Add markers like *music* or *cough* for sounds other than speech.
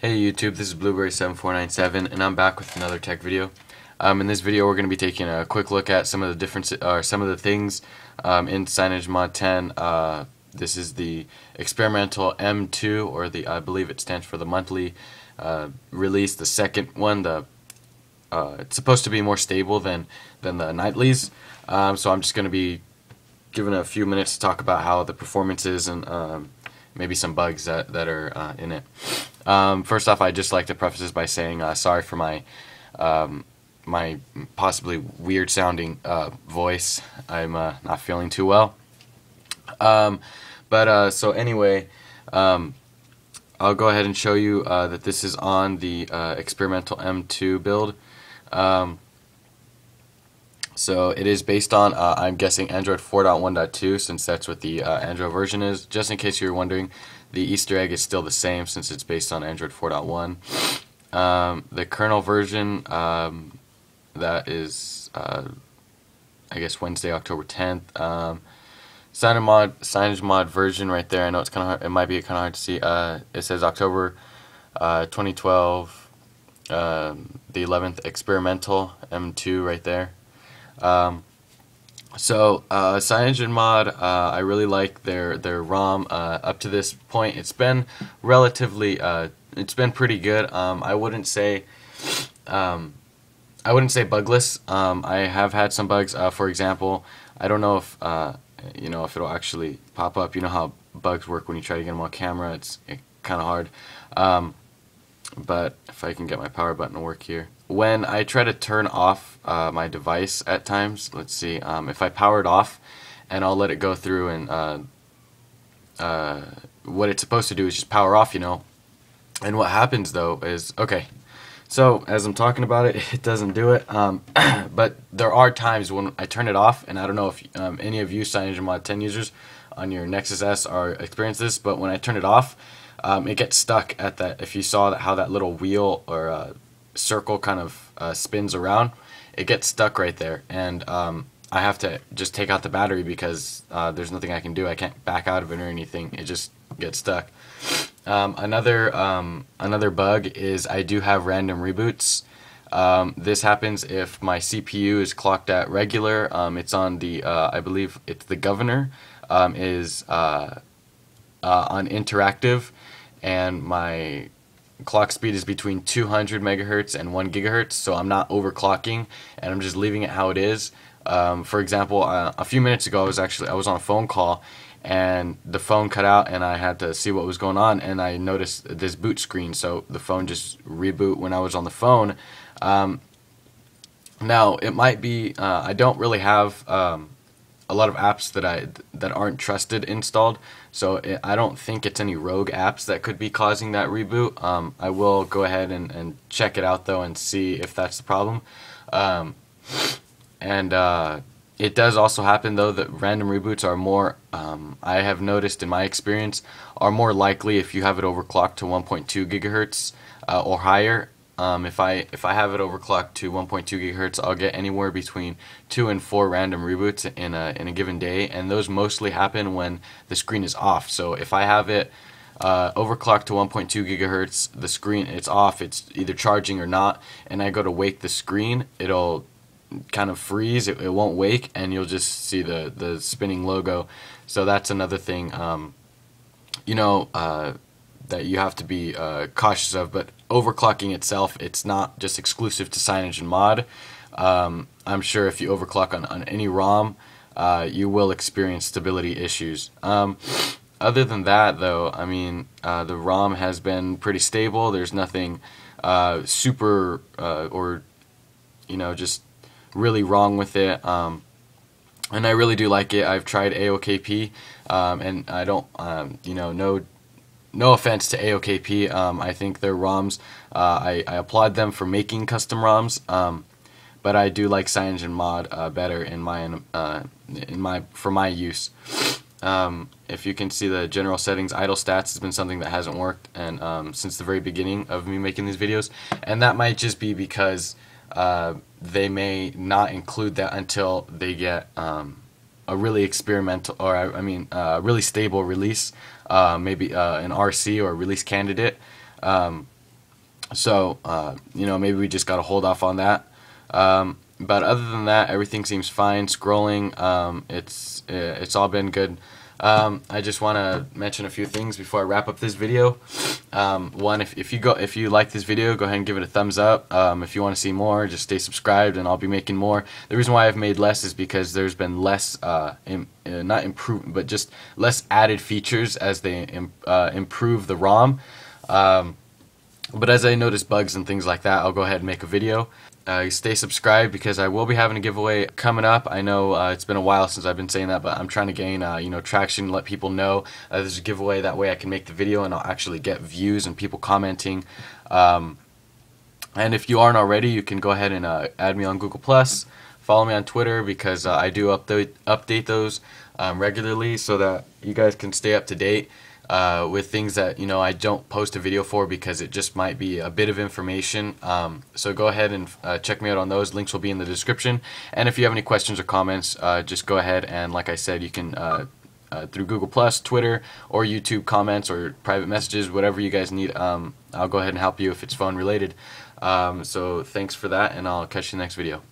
Hey YouTube, this is Blueberry7497 and I'm back with another tech video. Um, in this video we're going to be taking a quick look at some of the different, or some of the things um, in CyanogenMod 10. Uh, this is the experimental M2 or the, I believe it stands for the monthly uh, release, the second one. The uh, It's supposed to be more stable than, than the nightlies. Um, so I'm just going to be giving a few minutes to talk about how the performance is and um, maybe some bugs that, that are uh, in it. Um, first off, I'd just like to preface this by saying uh, sorry for my um, my possibly weird sounding uh, voice. I'm uh, not feeling too well. Um, but uh, so anyway, um, I'll go ahead and show you uh, that this is on the experimental M2 build. Um, so it is based on, uh, I'm guessing, Android 4.1.2 since that's what the uh, Android version is. Just in case you're wondering, the Easter egg is still the same since it's based on Android 4.1. Um, the kernel version, um, that is, uh, I guess, Wednesday, October 10th. Um, CyanogenMod, signage mod version right there. I know it's kind of hard, it might be kind of hard to see. Uh, it says October uh, 2012, um, the 11th experimental M2 right there. Um, so uh, CyanogenMod, uh, I really like their their ROM. Uh, up to this point, it's been relatively, uh, it's been pretty good. Um, I wouldn't say, um, I wouldn't say bugless. Um, I have had some bugs. Uh, for example, I don't know if uh, you know if it'll actually pop up. You know how bugs work when you try to get them on camera. It's it, kind of hard. But if I can get my power button to work here when I try to turn off uh, my device at times, let's see, um, if I power it off and I'll let it go through and uh, uh, what it's supposed to do is just power off, you know. And what happens though is, okay, so as I'm talking about it, *laughs* it doesn't do it. Um, *clears throat* but there are times when I turn it off, and I don't know if um, any of you CyanogenMod 10 users on your Nexus S are experience this, but when I turn it off, um, it gets stuck at that. If you saw that, how that little wheel or uh, circle kind of uh, spins around, it gets stuck right there. And um, I have to just take out the battery because uh, there's nothing I can do. I can't back out of it or anything. It just gets stuck. Um, another um, another bug is I do have random reboots. Um, this happens if my CPU is clocked at regular. Um, it's on the uh, I believe it's the governor is uh, uh, on interactive, and my clock speed is between 200 megahertz and 1 gigahertz, so I'm not overclocking, and I'm just leaving it how it is. Um, for example, uh, a few minutes ago, I was actually I was on a phone call, and the phone cut out, and I had to see what was going on, and I noticed this boot screen, so the phone just reboot when I was on the phone. Um, now it might be uh, I don't really have um, a lot of apps that I that aren't trusted installed. So it, I don't think it's any rogue apps that could be causing that reboot. Um, I will go ahead and, and check it out though and see if that's the problem. Um, and uh, it does also happen though that random reboots are more. Um, I have noticed in my experience are more likely if you have it overclocked to 1.2 gigahertz uh, or higher um, if I if I have it overclocked to 1.2 gigahertz, I'll get anywhere between two and four random reboots in a in a given day, and those mostly happen when the screen is off. So if I have it uh, overclocked to 1.2 gigahertz, the screen it's off, it's either charging or not, and I go to wake the screen, it'll kind of freeze, it, it won't wake, and you'll just see the the spinning logo. So that's another thing. Um, you know. Uh, that you have to be uh, cautious of. But overclocking itself, it's not just exclusive to CyanogenMod. Um, I'm sure if you overclock on, on any ROM, uh, you will experience stability issues. Um, other than that, though, I mean, uh, the ROM has been pretty stable. There's nothing uh, super uh, or, you know, just really wrong with it. Um, and I really do like it. I've tried AOKP, um, and I don't, um, you know, no no offense to AOKP, um, I think their ROMs, uh, I, I, applaud them for making custom ROMs, um, but I do like CyanogenMod uh, better in my uh, in my for my use. Um, if you can see the general settings, idle stats has been something that hasn't worked, and um, since the very beginning of me making these videos, and that might just be because uh, they may not include that until they get um, a really experimental, or I, mean, uh, really stable release, uh, maybe uh, an RC or release candidate. Um, So, uh, you know, maybe we just got to hold off on that. Um, but other than that, everything seems fine. Scrolling, um, it's it's all been good. Um, I just want to mention a few things before I wrap up this video. Um, one, if, if you go if you like this video, go ahead and give it a thumbs up. Um, if you want to see more, just stay subscribed, and I'll be making more. The reason why I've made less is because there's been less, uh, in, uh, not improve, but just less added features as they uh, improve the ROM. But as I notice bugs and things like that, I'll go ahead and make a video. Uh, stay subscribed because I will be having a giveaway coming up. I know uh, it's been a while since I've been saying that, but I'm trying to gain uh, you know traction, let people know uh, there's a giveaway. That way I can make the video and I'll actually get views and people commenting. Um, and if you aren't already, you can go ahead and uh, add me on Google Plus. Follow me on Twitter because uh, I do update update those um, regularly so that you guys can stay up to date uh, with things that you know I don't post a video for because it just might be a bit of information. Um, so go ahead and uh, check me out on those. Links will be in the description. And if you have any questions or comments, uh, just go ahead and like I said, you can. Uh, uh, through Google Plus, Twitter, or YouTube comments or private messages, whatever you guys need, um, I'll go ahead and help you if it's phone related. Um, so thanks for that, and I'll catch you next video.